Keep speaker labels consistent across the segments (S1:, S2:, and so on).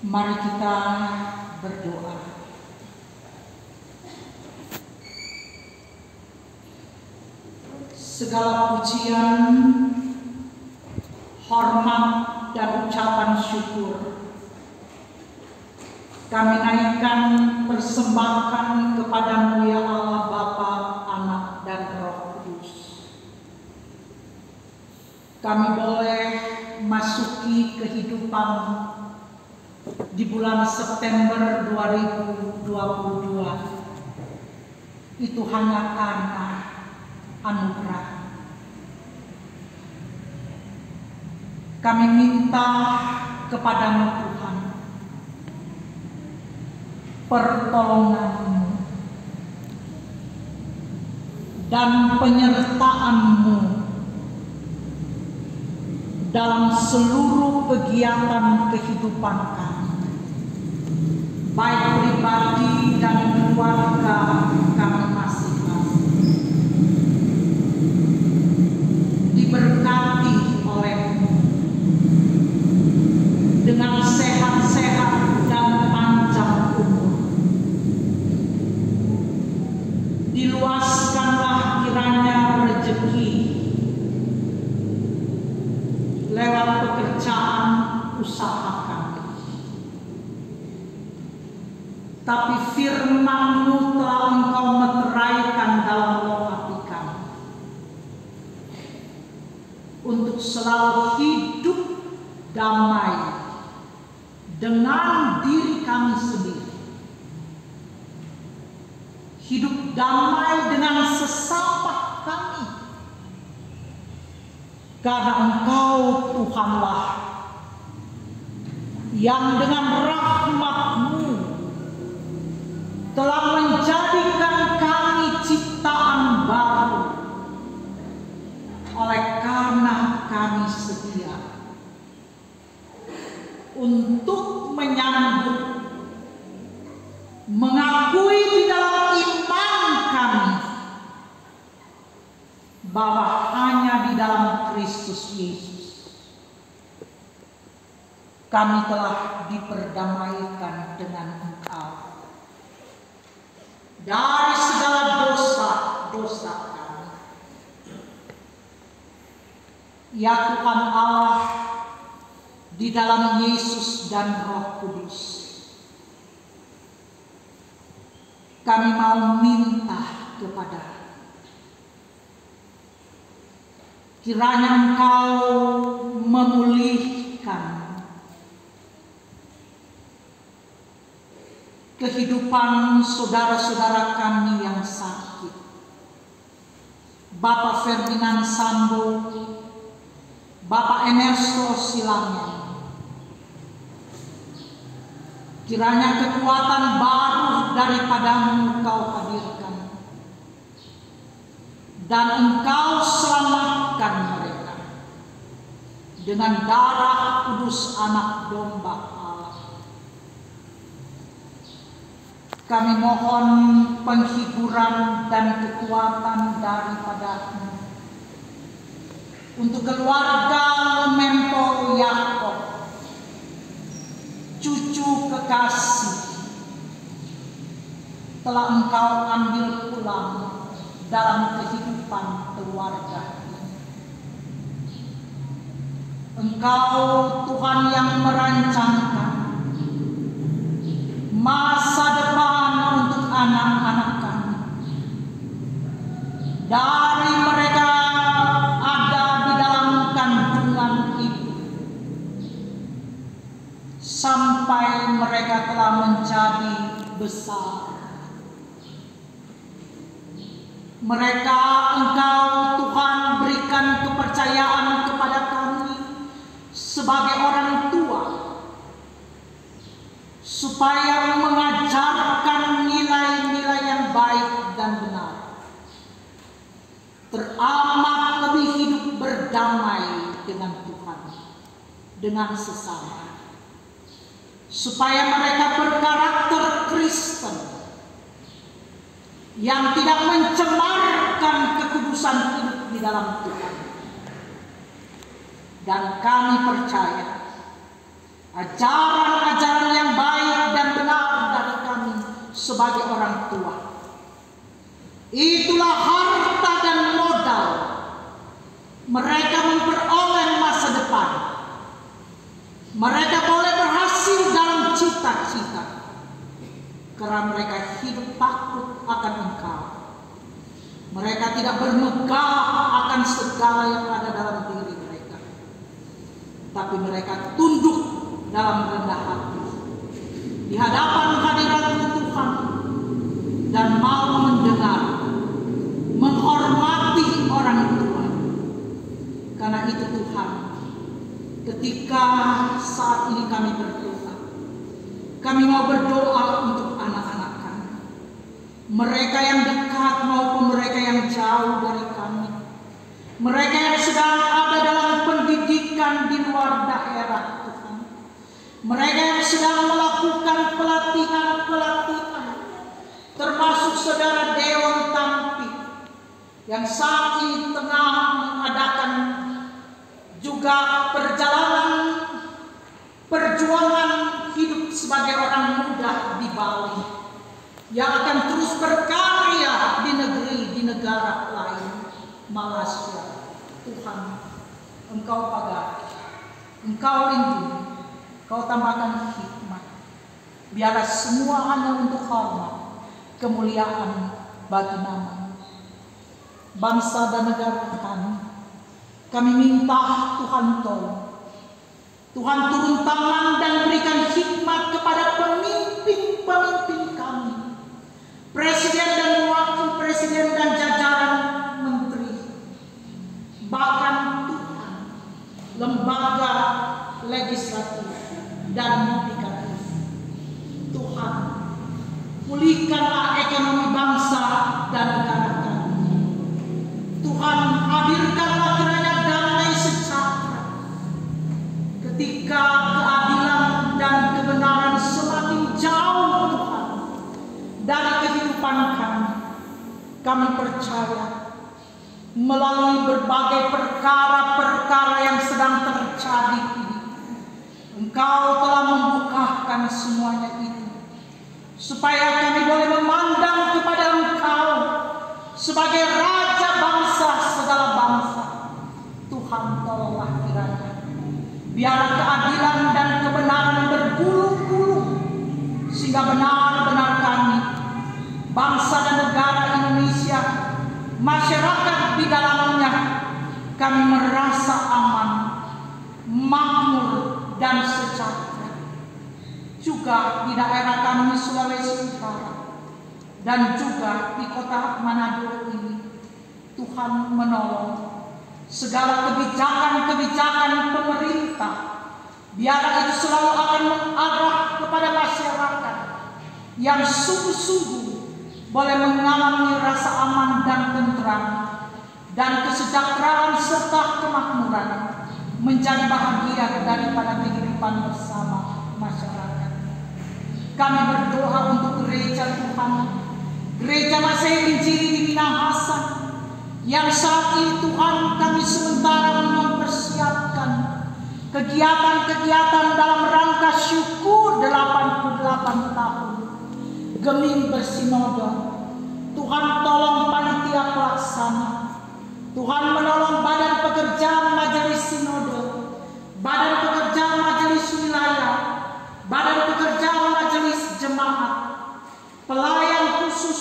S1: Mari kita berdoa. Segala pujian, hormat, dan ucapan syukur kami naikkan persembahkan kepadamu ya Allah Bapa, Anak, dan Roh Kudus. Kami boleh masuki kehidupan di bulan September 2022 itu hanya karena anugerah. Kami minta kepadamu Tuhan pertolonganmu dan penyertaanmu dalam seluruh kegiatan kehidupan kami baik pribadi dan keluarga kami masing-masing diberkati olehmu dengan sehat-sehat dan panjang umur diluaskanlah kiranya rezeki lewat pekerjaan usaha kami. Tapi firman-Mu telah Engkau meteraikan dalam roh hati kami. Untuk selalu hidup damai dengan diri kami sendiri. Hidup damai dengan sesama kami karena Engkau Tuhanlah yang dengan rahmat-Mu telah menjadikan untuk menyambut mengakui di dalam iman kami bahwa hanya di dalam Kristus Yesus kami telah diperdamaikan dengan Engkau dari segala dosa-dosa kami. Ya Tuhan Allah, di dalam Yesus dan Roh Kudus, kami mau minta kepada Kiranya Engkau memulihkan kehidupan saudara-saudara kami yang sakit. Bapak Ferdinand Sambo, Bapak Emerso Silangan. Kiranya kekuatan baru daripada Engkau hadirkan. Dan Engkau selamatkan mereka dengan darah kudus anak domba Allah. Kami mohon penghiburan dan kekuatan daripada untuk keluarga Mempo Yakob, cucu kekasih, telah engkau ambil pulang dalam kehidupan keluarga Engkau Tuhan yang merancangkan masa depan untuk anak-anak kami. Dari mereka telah menjadi besar. Mereka engkau Tuhan berikan kepercayaan kepada kami sebagai orang tua supaya mengajarkan nilai-nilai yang baik dan benar. Teramat lebih hidup berdamai dengan Tuhan, dengan sesama supaya mereka berkarakter Kristen yang tidak mencemarkan kekudusan hidup di dalam Tuhan. Dan kami percaya ajaran-ajaran yang baik dan benar dari kami sebagai orang tua. Itulah harus karena mereka hidup takut akan engkau. Mereka tidak bermegah akan segala yang ada dalam diri mereka. Tapi mereka tunduk dalam rendah hati. Di hadapan hadirat Tuhan. Dan mau mendengar. Menghormati orang tua. Karena itu Tuhan. Ketika saat ini kami berdoa. Kami mau berdoa. Mereka yang dekat maupun mereka yang jauh dari kami. Mereka yang sedang ada dalam pendidikan di luar daerah Tuhan. Mereka yang sedang melakukan pelatihan-pelatihan. Termasuk saudara Dewan Tampi. Yang saat ini tengah mengadakan juga perjalanan perjuangan hidup sebagai orang muda di Bali yang akan terus berkarya di negeri di negara lain Malaysia. Tuhan Engkau pagar Engkau lindungi Engkau tambahkan hikmat. Biarlah semua hanya untuk hormat kemuliaan bagi nama bangsa dan negara kami kami minta Tuhan tolong. Tuhan turun tangan dan berikan hikmat kepada pemimpin-pemimpin. Presiden dan wakil presiden dan jajaran menteri. Bahkan Tuhan, lembaga legislatif dan Kami percaya melalui berbagai perkara-perkara yang sedang terjadi ini, Engkau telah membukakan semuanya itu, supaya kami boleh memandang kepada Engkau sebagai Raja bangsa segala bangsa. Tuhan tolonglah kiranya biarlah keadilan dan kebenaran bergulung-gulung sehingga benar-benar kami bangsa dan negara masyarakat di dalamnya kami merasa aman makmur dan sejahtera. Juga di daerah kami Sulawesi Utara dan juga di kota Manado ini Tuhan menolong segala kebijakan-kebijakan pemerintah. Biarlah itu selalu akan mengarah kepada masyarakat yang sungguh-sungguh boleh mengalami rasa aman dan tentram dan kesejahteraan serta kemakmuran menjadi bahagia daripada kehidupan bersama masyarakat. Kami berdoa untuk gereja Tuhan, gereja Masehi Injili di Minahasa, yang saat ini Tuhan kami sementara mempersiapkan kegiatan-kegiatan dalam rangka syukur 88 tahun Geming bersinode. Tuhan tolong panitia pelaksana. Tuhan menolong badan pekerjaan majelis sinode, badan pekerjaan majelis wilayah, badan pekerjaan majelis jemaat, pelayan khusus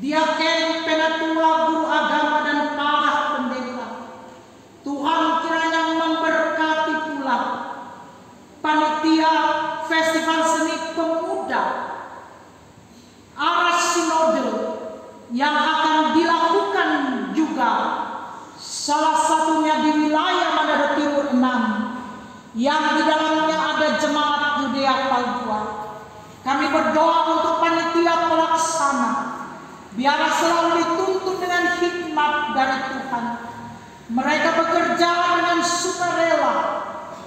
S1: diaken, penatua, guru agama dan para pendeta. Tuhan kiranya memberkati pula panitia festival seni pemuda arah sinode yang akan dilakukan juga salah satunya di wilayah Manado Timur 6 yang di dalamnya ada jemaat Yudea Palgua. Kami berdoa untuk panitia pelaksana Biarlah selalu dituntun dengan hikmat dari Tuhan. Mereka bekerja dengan sukarela,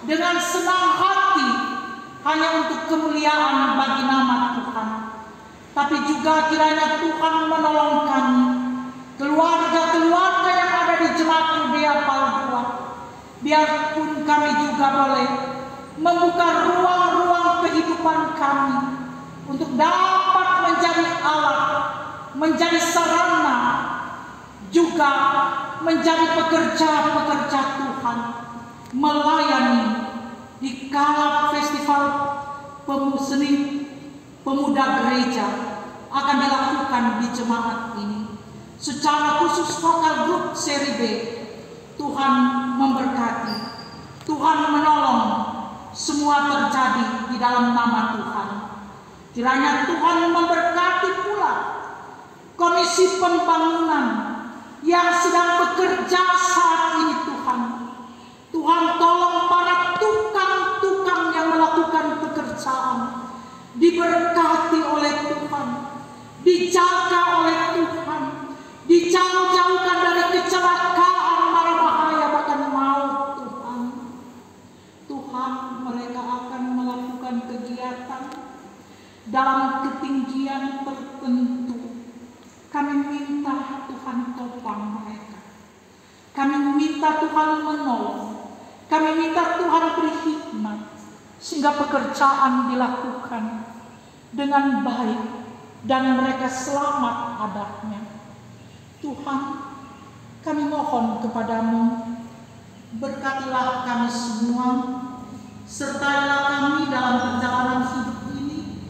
S1: dengan senang hati, hanya untuk kemuliaan bagi nama Tuhan. Tapi juga kiranya Tuhan menolong kami, keluarga-keluarga yang ada di jemaat Yudea Palgua. Biarpun kami juga boleh membuka ruang-ruang kehidupan kami untuk dapat menjadi alat, menjadi sarana, juga menjadi pekerja-pekerja Tuhan, melayani di kala festival pemusni pemuda gereja akan dilakukan di jemaat ini. Secara khusus vokal grup seri B, Tuhan memberkati, Tuhan menolong, semua terjadi di dalam nama Tuhan. Kiranya Tuhan memberkati pula Komisi Pembangunan yang sedang bekerja saat ini Tuhan. Tuhan tolong para tukang-tukang yang melakukan pekerjaan diberkati oleh Tuhan, dijaga oleh Tuhan, dijauh-jauhkan dari kecelakaan, mara bahaya bahkan maut Tuhan. Tuhan mereka akan melakukan kegiatan dalam ketinggian tertentu. Kami minta Tuhan topang mereka. Kami minta Tuhan menolong. Kami minta Tuhan beri hikmat sehingga pekerjaan dilakukan dengan baik dan mereka selamat adanya. Tuhan, kami mohon kepadamu, berkatilah kami semua, sertailah kami dalam perjalanan hidup ini,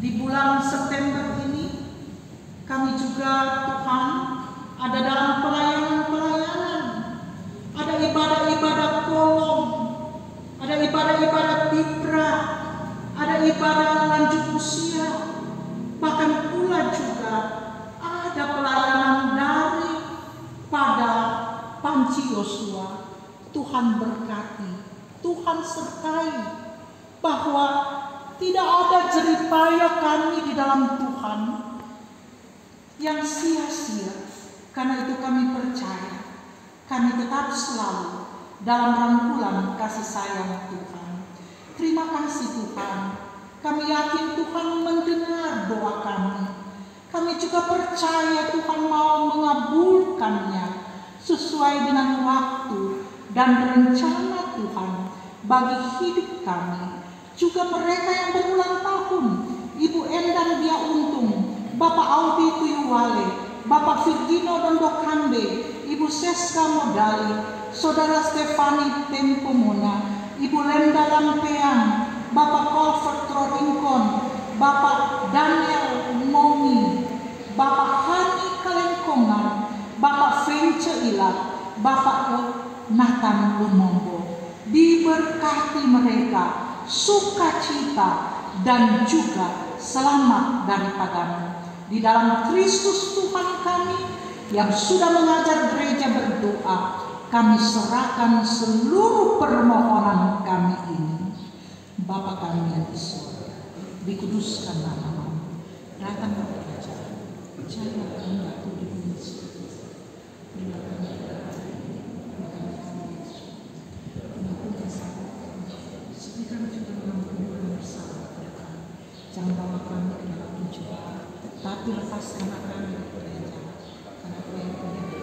S1: di bulan September ini, kami juga Tuhan ada dalam pelayanan-pelayanan, ada ibadah-ibadah kolom, ada ibadah-ibadah pipra, ada ibadah lanjut usia, bahkan pula juga ada pelayanan dari pada Panci Yosua. Tuhan berkati, Tuhan sertai bahwa tidak ada jeripaya kami di dalam Tuhan yang sia-sia. Karena itu kami percaya, kami tetap selalu dalam rangkulan kasih sayang Tuhan. Terima kasih Tuhan. Kami yakin Tuhan mendengar doa kami. Kami juga percaya Tuhan mau mengabulkannya sesuai dengan waktu dan rencana Tuhan bagi hidup kami. Juga mereka yang berulang tahun, Ibu Endang Dia Untung, Bapak Audi Tuyuwale, Bapak Virgino Dondokambe, Ibu Seska Modali, Saudara Stefani Tempomona, Ibu Lenda Lampeang, Bapak Colford Trorinkon, Bapak Daniel Momi, Bapak Hani Kalengkongan, Bapak Vence Ilat, Bapak Nathan Lumombo. Diberkati mereka, sukacita dan juga selamat daripadamu. Di dalam Kristus Tuhan kami yang sudah mengajar gereja berdoa, kami serahkan seluruh permohonan kami ini. Bapa kami yang di surga, dikuduskan namamu, datanglah kerajaan, jangan kehendakmu di bumi seperti kami hari ini, makan kami yang surga. Ampuni salah kami, juga mengampuni orang bersalah kepada kami. Jangan bawa kami ke dalam pencobaan, tapi lepaskan kami dari jahat. Karena kau yang